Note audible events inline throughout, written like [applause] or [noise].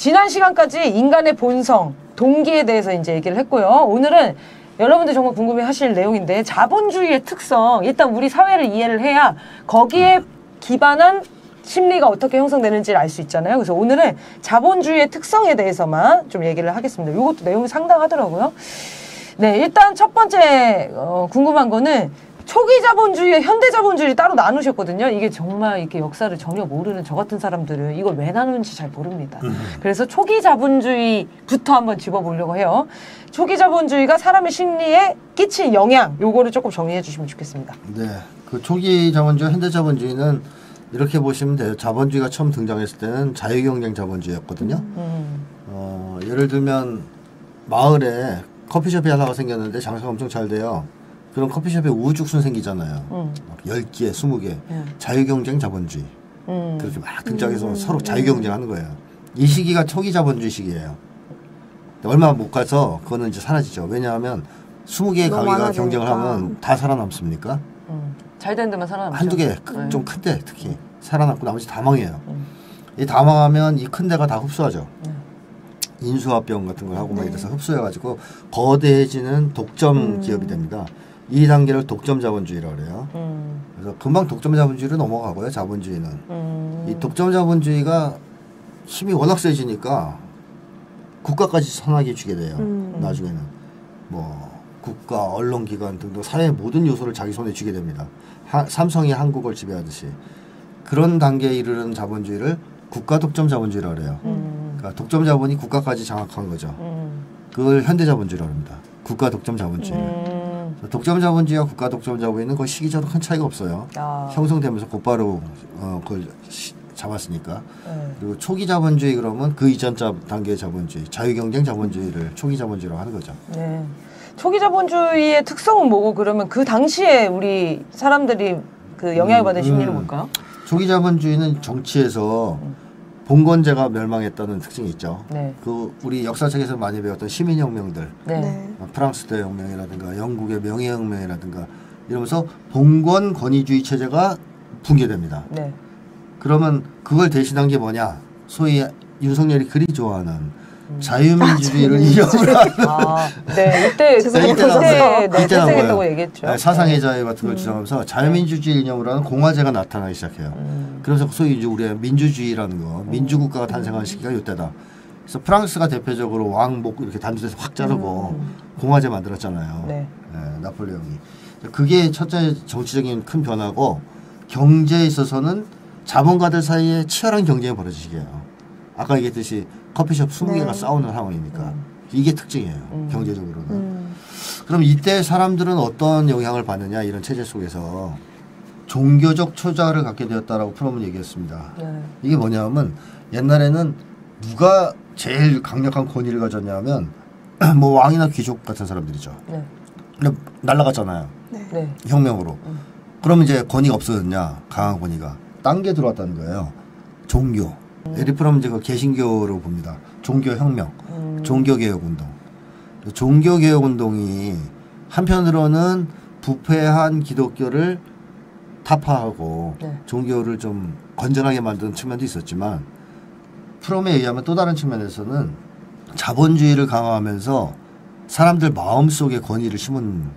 지난 시간까지 인간의 본성, 동기에 대해서 이제 얘기를 했고요. 오늘은 여러분들 정말 궁금해 하실 내용인데 자본주의의 특성, 일단 우리 사회를 이해를 해야 거기에 기반한 심리가 어떻게 형성되는지를 알 수 있잖아요. 그래서 오늘은 자본주의의 특성에 대해서만 좀 얘기를 하겠습니다. 이것도 내용이 상당하더라고요. 네, 일단 첫 번째 어, 궁금한 거는 초기 자본주의와 현대 자본주의를 따로 나누셨거든요. 이게 정말 이렇게 역사를 전혀 모르는 저 같은 사람들은 이걸 왜 나누는지 잘 모릅니다. 그래서 초기 자본주의부터 한번 짚어보려고 해요. 초기 자본주의가 사람의 심리에 끼친 영향, 요거를 조금 정리해 주시면 좋겠습니다. 네. 그 초기 자본주의, 현대 자본주의는 이렇게 보시면 돼요. 자본주의가 처음 등장했을 때는 자유경쟁 자본주의였거든요. 음, 어, 예를 들면 마을에 커피숍이 하나가 생겼는데 장사가 엄청 잘 돼요. 그럼 커피숍에 우후죽순 생기잖아요. 음, 막 10개, 20개. 음. 자유경쟁 자본주의. 음. 그렇게 막 등장해서 서로 자유경쟁하는 거예요. 이 시기가 초기 자본주의 시기예요. 얼마 못 가서 그거는 이제 사라지죠. 왜냐하면 20개의 너무 가게가. 경쟁을 하면 다 살아남습니까? 음. 잘 되는 데만 살아남죠. 한두 개 네. 좀 큰 데 특히 살아남고 나머지 다 망해요. 음. 이다 망하면 이 큰 데가 다 흡수하죠. 네. 인수합병 같은 걸 하고 막 네. 이래서 흡수해가지고 거대해지는 독점 음. 기업이 됩니다. 이 단계를 독점 자본주의라고 그래요. 음, 그래서 금방 독점 자본주의로 넘어가고요. 자본주의는 음. 이 독점 자본주의가 힘이 워낙 세지니까 국가까지 선하게 쥐게 돼요. 음. 나중에는 뭐 국가, 언론기관 등등 사회의 모든 요소를 자기 손에 쥐게 됩니다. 하- 삼성이 한국을 지배하듯이 그런 단계에 이르는 자본주의를 국가 독점 자본주의라고 그래요. 음. 그러니까 독점 자본이 국가까지 장악한 거죠. 음. 그걸 현대 자본주의라고 합니다. 국가 독점 자본주의. 음. 독점 자본주의와 국가 독점 자본주의는 거의 시기적으로 큰 차이가 없어요. 아. 형성되면서 곧바로 어, 그걸 시- 잡았으니까. 네. 그리고 초기 자본주의 그러면 그 이전 자, 단계의 자본주의, 자유경쟁 자본주의를 초기 자본주의라고 하는 거죠. 네. 초기 자본주의의 특성은 뭐고 그러면 그 당시에 우리 사람들이 그 영향을 받은 음, 심리를 음. 볼까요? 초기 자본주의는 정치에서 봉건제가 멸망했다는 특징이 있죠. 네. 그 우리 역사책에서 많이 배웠던 시민혁명들, 네. 네. 어, 프랑스 대혁명이라든가 영국의 명예혁명이라든가 이러면서 봉건 권위주의 체제가 붕괴됩니다. 네. 그러면 그걸 대신한 게 뭐냐? 소위 윤석열이 그리 좋아하는 음. 자유민주주의를 이념을 하는 아, 네. 이때. [laughs] 그때 네, 이때. 얘기했죠. 네, 사상의 자유 같은 걸 주장하면서 자유민주주의 이념으로 하는 공화제가 나타나기 시작해요. 음. 그래서 소위 이제 우리가 민주주의라는 거, 민주국가가 탄생한 시기가 이때다. 그래서 프랑스가 대표적으로 왕복 이렇게 단두대서 확 자르고 공화제 만들었잖아요. 음. 네. 예, 나폴레옹이. 그게 첫째 정치적인 큰 변화고 경제에 있어서는 자본가들 사이에 치열한 경쟁이 벌어지게요. 아까 얘기했듯이 커피숍 20개가 네. 싸우는 상황이니까 이게 특징이에요. 음. 경제적으로는. 음. 그럼 이때 사람들은 어떤 영향을 받느냐 이런 체제 속에서 종교적 초자를 갖게 되었다라고 프롬은 얘기했습니다. 네. 이게 뭐냐면 옛날에는 누가 제일 강력한 권위를 가졌냐면 [clears throat] 뭐 왕이나 귀족 같은 사람들이죠. 네. 근데 날라갔잖아요. 네. 혁명으로. 그럼 이제 권위가 없어졌냐? 강한 권위가. 딴 게 들어왔다는 거예요. 종교. 에리프롬 이제 그 개신교로 봅니다. 종교 혁명. 음. 종교 개혁 운동. 종교 개혁 운동이 한편으로는 부패한 기독교를 타파하고 네. 종교를 좀 건전하게 만드는 측면도 있었지만 프롬에 의하면 또 다른 측면에서는 자본주의를 강화하면서 사람들 마음속에 권위를 심은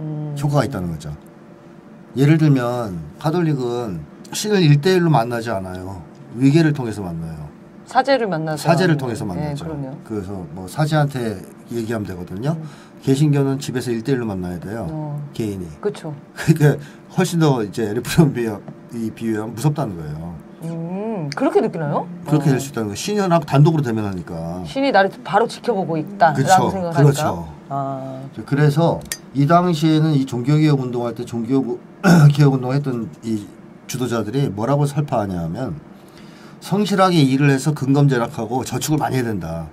음. 효과가 있다는 거죠. 예를 들면 카톨릭은 신을 일대일로 만나지 않아요. 위계를 통해서 만나요. 사제를 만나서 사제를 통해서. 만나죠. 네. 그래서 뭐 사제한테 얘기하면 되거든요. 개신교는 집에서 일대일로 만나야 돼요. 어. 개인이. 그렇죠. [laughs] 그러니까 훨씬 더 이제 에리프롬 비하, 이 비유하면 무섭다는 거예요. 음. 그렇게 느끼나요? 그렇게 어. 될수 있다는 거예요. 신현하고 단독으로 대면하니까. 신이 나를 바로 지켜보고 있다라는 그쵸. 생각을 하니까. 그렇죠. 아. 그래서 이 당시에는 이 종교개혁 운동할 때 종교 [clears throat] 개혁 운동했던 이 주도자들이 뭐라고 설파하냐면 성실하게 일을 해서 근검 절약하고 저축을 많이 해야 된다.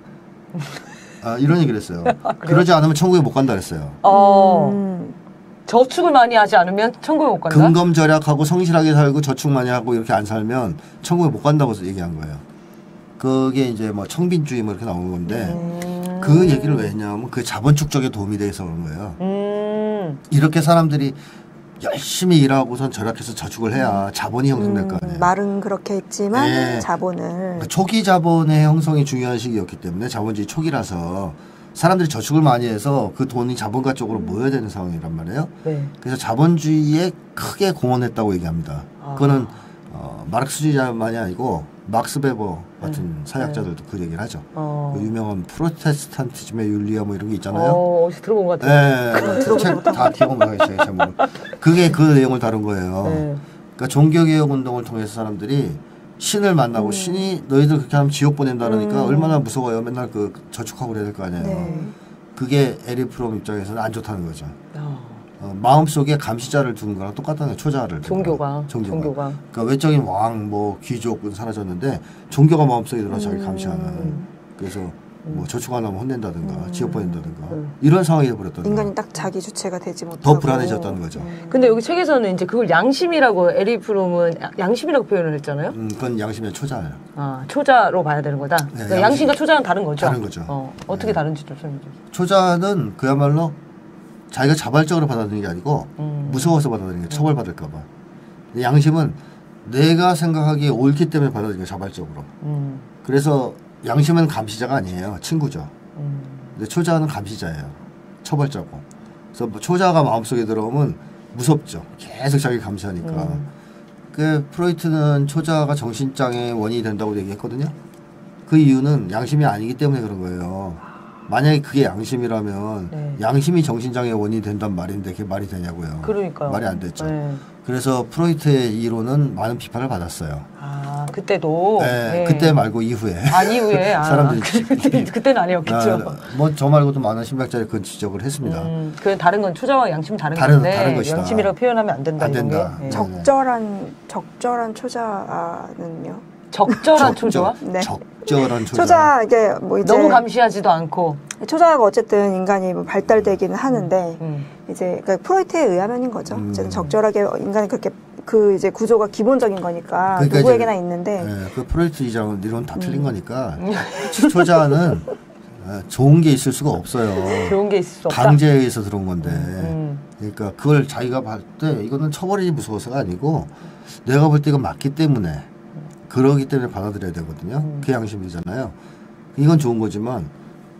아, 이런 얘기를 했어요. [laughs] 그러지 않으면 천국에 못 간다 그랬어요. 어. 음. 저축을 많이 하지 않으면 천국에 못 간다. 근검 절약하고 성실하게 살고 저축 많이 하고 이렇게 안 살면 천국에 못 간다고 얘기한 거예요. 그게 이제 뭐 청빈주의 뭐 이렇게 나오는 건데 음. 그 얘기를 왜 했냐면 그 자본 축적에 도움이 돼서 그런 거예요. 음. 이렇게 사람들이 열심히 일하고선 절약해서 저축을 해야 자본이 형성될 거 아니에요. 음, 말은 그렇게 했지만 네. 자본을 그러니까 초기 자본의 형성이 중요한 시기였기 때문에 자본주의 초기라서 사람들이 저축을 많이 해서 그 돈이 자본가 쪽으로 모여야 되는 상황이란 말이에요. 네. 그래서 자본주의에 크게 공헌했다고 얘기합니다. 아. 그거는 어, 마르크스주의자만이 아니고 막스 베버 같은 사회학자들도 그 얘기를 하죠. 네. 어. 그 유명한 프로테스탄티즘의 윤리야 뭐 이런 게 있잖아요. 어, 어디서 들어본 것 같아요. 네, 책다 기억 못하겠어요. 제목을. 그게 그 내용을 다룬 거예요. 네. 그러니까 종교개혁 운동을 통해서 사람들이 신을 음. 만나고 신이 너희들 그렇게 하면 지옥 보낸다 그러니까 얼마나 무서워요. 맨날 그 저축하고 그래야 될 거 아니에요. 네. 그게 에리히 프롬 입장에서는 안 좋다는 거죠. 어. 어, 마음속에 감시자를 두는 거랑 똑같다는 거예요. 초자아를. 종교가. 종교가. 종교가. 그러니까 외적인 왕, 뭐 귀족은 사라졌는데 종교가 마음속에 들어 자기 음. 감시하는. 그래서 뭐 저축 안 하면 혼낸다든가 지옥 보낸다든가 음. 이런 상황이 돼버렸다는 인간이. 딱 자기 주체가 되지 못하고 더 불안해졌다는 거죠. 근데 여기 책에서는 이제 그걸 양심이라고 에리히 프롬은 야- 양심이라고 표현을 했잖아요. 음, 그건 양심의 초자아예요. 아, 초자로 봐야 되는 거다. 네, 그러니까 양심. 양심과 초자는 다른 거죠. 다른 거죠. 어, 어떻게 네. 다른지 좀 설명해 주세요. 초자는 그야말로 자기가 자발적으로 받아들이는 게 아니고 음. 무서워서 받아들이는 게 처벌받을까 봐. 양심은 내가 생각하기에 옳기 때문에 받아들이는 게 자발적으로. 음, 그래서 양심은 감시자가 아니에요. 친구죠. 음, 근데 초자는 감시자예요. 처벌자고. 그래서 뭐 초자가 마음속에 들어오면 무섭죠. 계속 자기 감시하니까. 음. 그 프로이트는 초자가 정신장애 원인이 된다고 얘기했거든요. 그 이유는 양심이 아니기 때문에 그런 거예요. 만약에 그게 양심이라면 네. 양심이 정신장애 원인이 된단 말인데 그게 말이 되냐고요. 그러니까요. 말이 안 됐죠. 네. 그래서 프로이트의 이론은 많은 비판을 받았어요. 아, 그때도. 네, 네. 그때 말고 이후에. 아, 이후에. 아, [laughs] 사람들이 [laughs] 그때, 그때는 아니었겠죠. 뭐저 말고도 많은 심리학자들이 그건 지적을 했습니다. 음, 그 다른 건 초자와 양심 다른, 다른- 건데 다른 것이다. 양심이라고 표현하면 안 된다 안 된다. 게. 예. 적- 적절한 적절한 초자는요. 적절한 적절- 초자와 네. 적 절한 초자. 초자 이게 뭐 이제 너무 감시하지도 않고. 초자가 어쨌든 인간이 뭐 발달되기는 하는데 음. 이제 그러니까 프로이트에 의하면인 거죠. 음. 어쨌든 적절하게 인간이 그렇게 그 이제 구조가 기본적인 거니까 그러니까 누구에게나 이제- 있는데 예, 그 프로이트 이장 이론 다 음. 틀린 거니까 [laughs] 초자는 어, 좋은 게 있을 수가 없어요. 좋은 게 있을 수 없다. 강제에 의해서 들어온 건데. 음. 그러니까 그걸 자기가 봤을 때 이거는 처벌이 무서워서가 아니고 내가 볼 때 이건 맞기 때문에 그러기 때문에 받아들여야 되거든요. 음. 그 양심이잖아요. 이건 좋은 거지만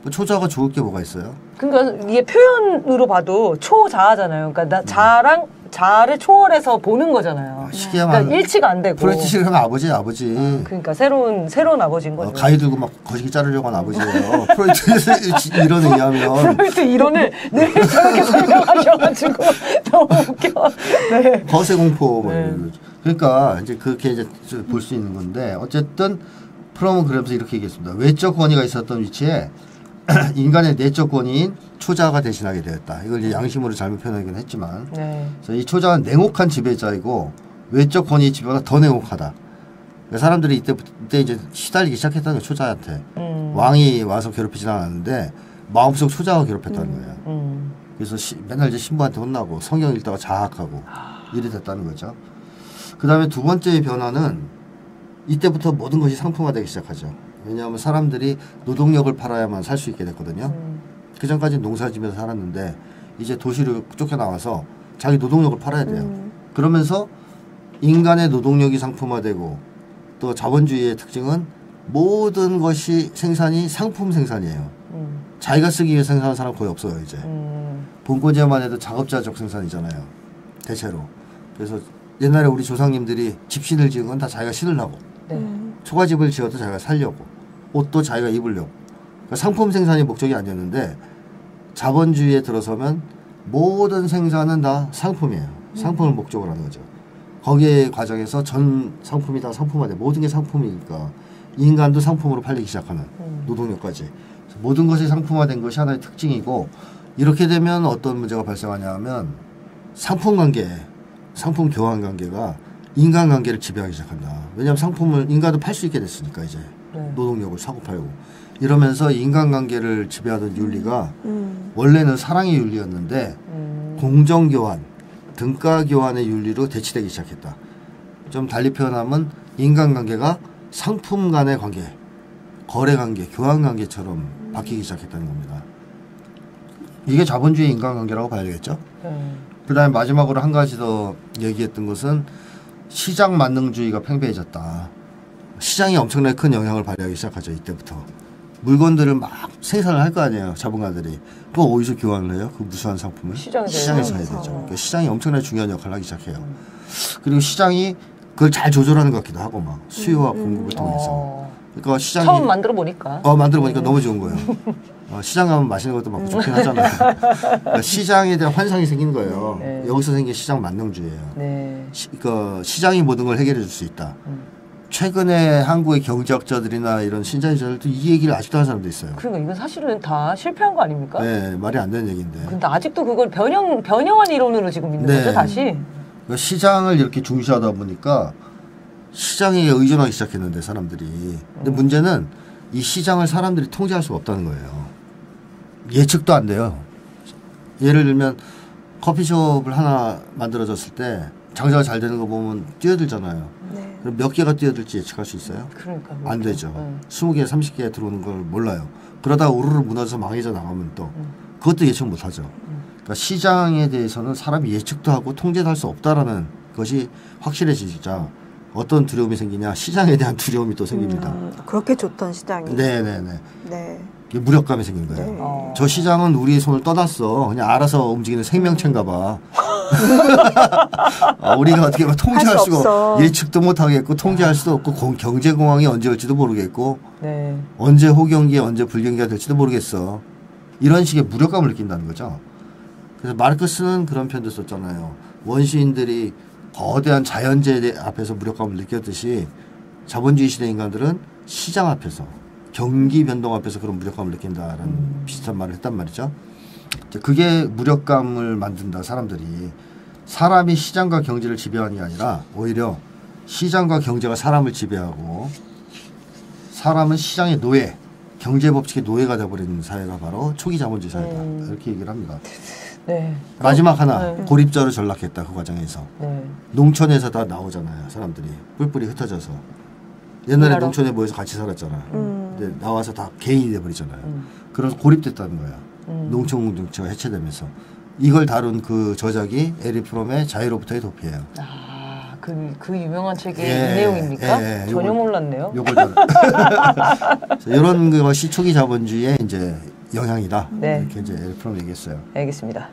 뭐 초자가 좋을 게 뭐가 있어요? 그러니까 이게 표현으로 봐도 초자아잖아요. 그러니까 나 자랑 자를 초월해서 보는 거잖아요. 시기야만 그러니까 일치가 안 되고. 프로이트 시기가 아버지 아버지. 그러니까 새로운 새로운 아버지인 거죠. 어, 가위 들고 막 거시기 자르려고 하는 아버지예요. 프로이트 이론에 의하면 프로이트 이론을 늘 저렇게 설명하셔가지고 [laughs] 너무 웃겨. [laughs] 네. 거세 공포 뭐 네. 이런 거죠. 그러니까 이제 그렇게 이제 볼 수 있는 건데 어쨌든 프롬은 그러면서 이렇게 얘기했습니다. 외적 권위가 있었던 위치에 [clears throat] 인간의 내적 권위인 초자가 대신하게 되었다. 이걸 이제 양심으로 잘못 표현하긴 했지만 네. 그래서 이 초자는 냉혹한 지배자이고 외적 권위 지배가 더 냉혹하다. 그러니까 사람들이 이때 이때 이제 시달리기 시작했다는 거예요. 초자한테 음. 왕이 와서 괴롭히진 않았는데 마음속 초자가 괴롭혔다는 거예요. 음. 그래서 시- 맨날 이제 신부한테 혼나고 성경 읽다가 자학하고 이래 됐다는 거죠. 그 다음에 두 번째 변화는 이때부터 모든 것이 상품화되기 시작하죠. 왜냐하면 사람들이 노동력을 팔아야만 살 수 있게 됐거든요. 음. 그 전까지 농사지면서 살았는데 이제 도시로 쫓겨나와서 자기 노동력을 팔아야 돼요. 음. 그러면서 인간의 노동력이 상품화되고 또 자본주의의 특징은 모든 것이 생산이 상품 생산이에요. 음. 자기가 쓰기 위해 생산하는 사람 거의 없어요 이제. 음. 본권제만 해도 작업자적 생산이잖아요. 대체로. 그래서 옛날에 우리 조상님들이 집신을 지은 건 다 자기가 신으려고. 네. 음. 초가집을 지어도 자기가 살려고. 옷도 자기가 입으려고. 그러니까 상품 생산이 목적이 아니었는데 자본주의에 들어서면 모든 생산은 다 상품이에요. 상품을 목적으로 하는 거죠. 거기에 과정에서 전 상품이 다 상품화돼. 모든 게 상품이니까 인간도 상품으로 팔리기 시작하는 음. 노동력까지. 모든 것이 상품화된 것이 하나의 특징이고 이렇게 되면 어떤 문제가 발생하냐면 상품 관계, 상품 교환 관계가 인간 관계를 지배하기 시작한다. 왜냐하면 상품을 인간도 팔 수 있게 됐으니까 이제 네. 노동력을 사고 팔고 이러면서 인간 관계를 지배하던 윤리가 음. 원래는 사랑의 윤리였는데 음. 공정 교환, 등가 교환의 윤리로 대치되기 시작했다. 좀 달리 표현하면 인간 관계가 상품 간의 관계, 거래 관계, 교환 관계처럼 바뀌기 시작했다는 겁니다. 이게 자본주의 인간관계라고 봐야 되겠죠. 음. 그다음에 마지막으로 한 가지 더 얘기했던 것은 시장 만능주의가 팽배해졌다. 시장이 엄청나게 큰 영향을 발휘하기 시작하죠 이때부터 물건들을 막 생산을 할 거 아니에요 자본가들이 그거 어디서 교환을 해요? 그 무수한 상품을 시장에서 시장에서 해야. 되죠. 그러니까 시장이 엄청나게 중요한 역할을 하기 시작해요. 그리고 시장이 그걸 잘 조절하는 것 같기도 하고 막 수요와 공급을 통해서 어. 그러니까 시장이 처음 만들어 보니까. 어 만들어 보니까 너무 좋은 거예요. [laughs] 어, 시장 가면 맛있는 것도 많고 좋긴 하잖아요. 그러니까 시장에 대한 환상이 생기는 거예요. 네. 여기서 생긴 시장 만능주의예요. 네. 시, 그 시장이 모든 걸 해결해 줄 수 있다. 음. 최근에 한국의 경제학자들이나 이런 신자유자들도 이 얘기를 아직도 하는 사람도 있어요. 그러니까 이건 사실은 다 실패한 거 아닙니까? 네, 말이 안 되는 얘기인데. 근데 아직도 그걸 변형 변형한 이론으로 지금 있는 네. 거죠 다시. 그러니까 시장을 이렇게 중시하다 보니까 시장에 의존하기 시작했는데 사람들이. 근데 음. 문제는 이 시장을 사람들이 통제할 수가 없다는 거예요. 예측도 안 돼요. 예를 들면 커피숍을 하나 만들어졌을 때 장사가 잘 되는 거 보면 뛰어들잖아요. 네. 그럼 몇 개가 뛰어들지 예측할 수 있어요? 그러니까 안 되죠. 음. 20개, 30개 들어오는 걸 몰라요. 그러다가 우르르 무너져서 망해져 나가면 또 음. 그것도 예측 못 하죠. 그러니까 시장에 대해서는 사람이 예측도 하고 통제도 할 수 없다라는 것이 확실해지자 어떤 두려움이 생기냐 시장에 대한 두려움이 또 생깁니다. 음, 그렇게 좋던 시장이. 네네네. 네. 무력감이 생긴 거예요. 네. 어. 저 시장은 우리 손을 떠났어. 그냥 알아서 움직이는 생명체인가 봐. 아, [laughs] 우리가 어떻게 막 통제할 할수 수가 없어. 예측도 못 하겠고 통제할 수도 없고 공- 경제 공황이 언제 올지도 모르겠고 네. 언제 호경기 언제 불경기가 될지도 모르겠어. 이런 식의 무력감을 느낀다는 거죠. 그래서 마르크스는 그런 편도 썼잖아요. 원시인들이 거대한 자연재해 앞에서 무력감을 느꼈듯이 자본주의 시대 인간들은 시장 앞에서 경기 변동 앞에서 그런 무력감을 느낀다라는 비슷한 말을 했단 말이죠. 그게 무력감을 만든다 사람들이 사람이 시장과 경제를 지배하는 게 아니라 오히려 시장과 경제가 사람을 지배하고 사람은 시장의 노예, 경제 법칙의 노예가 되어버리는 사회가 바로 초기 자본주의 사회다. 음. 이렇게 얘기를 합니다. 네. 마지막 하나 네. 고립자로 전락했다 그 과정에서 네. 농촌에서 다 나오잖아요 사람들이 뿔뿔이 흩어져서 옛날에. 농촌에 모여서 같이 살았잖아. 음. 근데 나와서 다 개인이 돼버리잖아요. 음. 그래서 고립됐다는 거야. 음. 농촌 공동체가 해체되면서 이걸 다룬 그 저작이 에리 프롬의 자유로부터의 도피예요. 아, 그, 그 유명한 책이 예, 이 내용입니까? 예, 예, 전혀 요걸- 몰랐네요. 요걸. 이런 [laughs] 것이 초기 자본주의의 이제 영향이다. 네. 이렇게 이제 에리 프롬 얘기했어요. 알겠습니다.